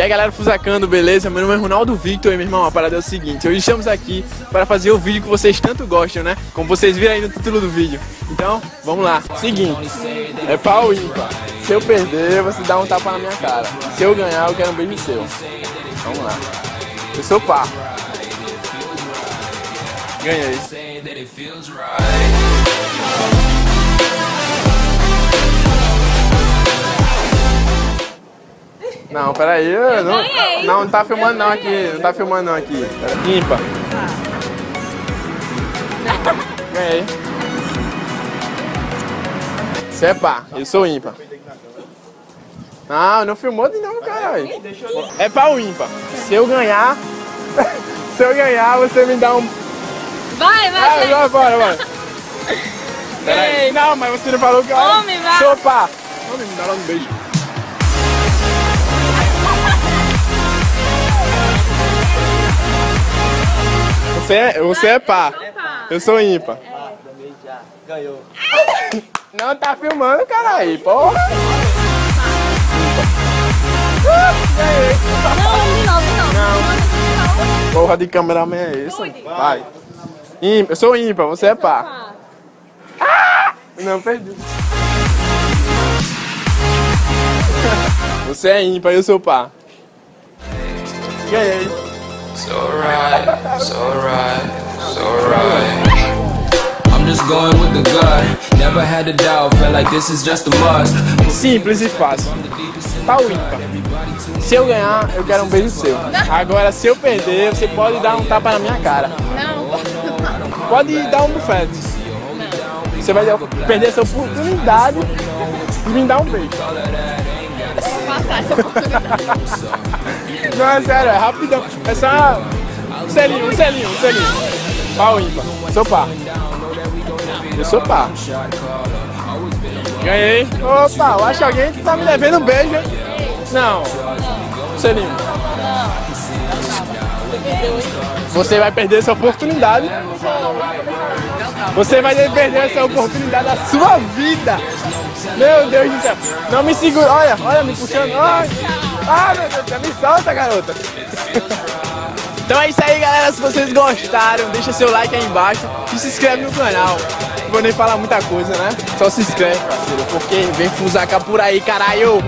E aí galera Fusacando, beleza? Meu nome é Ronaldo Victor e meu irmão, a parada é o seguinte. Hoje estamos aqui para fazer o vídeo que vocês tanto gostam, né? Como vocês viram aí no título do vídeo. Então, vamos lá. Seguinte, é pau ímpar. Se eu perder, você dá um tapa na minha cara. Se eu ganhar, eu quero um beijo seu. Vamos lá. Eu sou pá. Ganhei Não, peraí. Eu não, ganhei. não, não tá filmando não aqui. Não tá filmando não aqui. Ímpar. Ganhei. Você é pá, eu sou ímpar. Não, não filmou de novo, caralho. É pau ímpar. Se eu ganhar. se eu ganhar, você me dá um. Vai, vai, Ah, vai. agora, bora, bora. Peraí. Não, mas você não falou que eu Homem, vai. sou pá. Homem, me dá logo um beijo. Você é, você é pá. Eu sou ímpar. Ganhou. Não tá filmando, caralho. Porra. Ganhei. Não, de novo, não. Não. Porra de cameraman é esse? Vai. Ímpar. Eu sou ímpar, você é pá. Não, perdi. Você é ímpar, eu sou pá. Ganhei. It's alright, it's alright, it's alright. I'm just going with the gut. Never had a doubt, felt like this is just a must. Simples e fácil. Pau ímpar. Se eu ganhar, eu quero um beijo seu. Agora, se eu perder, você pode dar um tapa na minha cara. Não. Pode dar um bufete. Você vai perder essa oportunidade de me dar um beijo. Oportunidade. Não, é sério, é rapidão. É só um selinho, um selinho, um selinho. Pau ímpar. Sou pá. Eu sou pá. Ganhei. Opa, eu acho que alguém tá me devendo um beijo? Não. Selinho. Você vai perder essa oportunidade. Você vai perder essa oportunidade da sua vida. Meu Deus do céu. Não me segura. Olha, olha, me puxando. Ai. Ah, meu Deus do céu. Me solta, garota. Então é isso aí, galera. Se vocês gostaram, deixa seu like aí embaixo e se inscreve no canal. Não vou nem falar muita coisa, né? Só se inscreve, parceiro, porque vem fusaca por aí, caralho.